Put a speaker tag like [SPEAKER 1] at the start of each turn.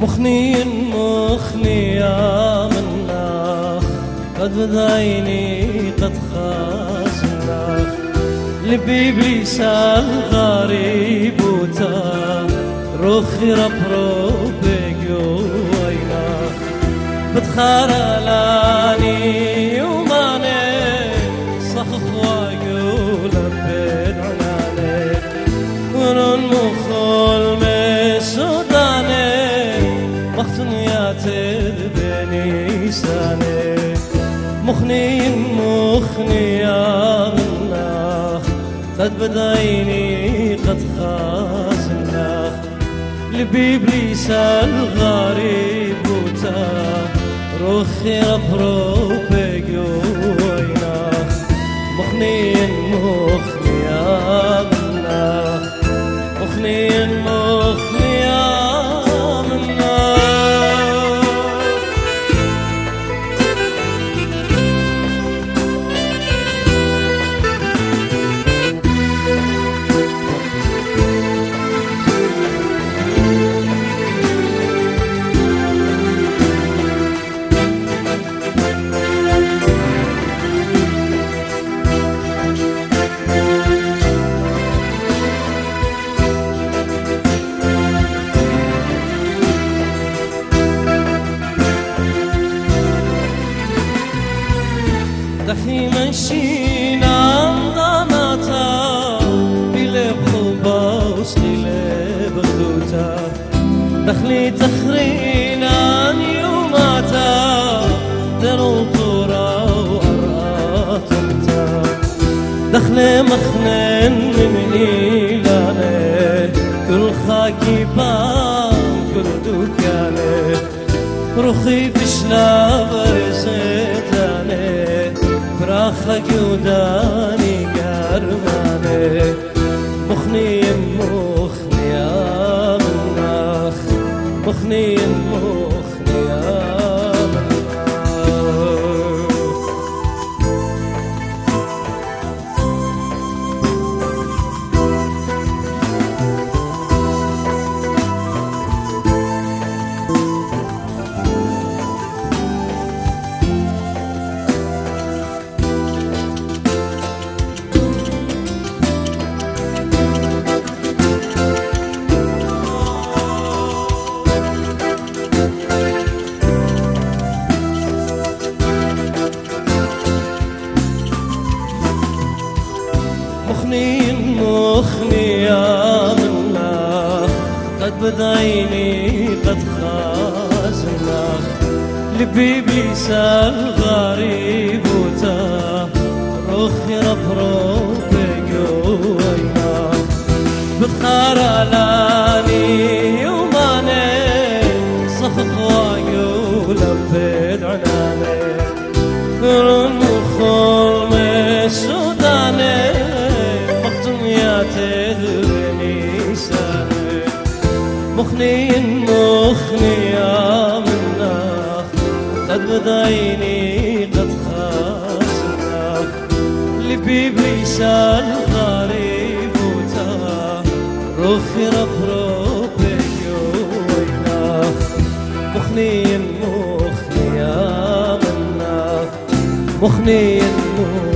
[SPEAKER 1] مخني مخني يا مناخ قد بدايني قد خازناخ لبيبي سال غريب وتا روخي ربرو بيجو ويناخ بتخارى مخني يا مناخ قد بدايني قد خازناخ لبيبلي سال غريب وتا. روخي ربرو بيقويناخ مخني مخني يا دحي مشينا ضماتا بلب خباوس للب خدوتا دخلي تخرينا يوماتا درو طورا وأراتمتا دخلي مخنن من إيلاني كل خاكي بام كل دوكاني روخي بشلا فراخ جوداني قرباني مخني مخني يا مناخ. مخني مخني مخني مخني يا مناخ قد قد سال غريب وتا. روخي ربرو بقويناخ بتخارى لاني مخني مخني يا مناخ قد بدايني قد خاسناخ لبيبي سال غريب وتا. روخي ربرو بيويناخ مخني مخني يا مناخ مخني مخني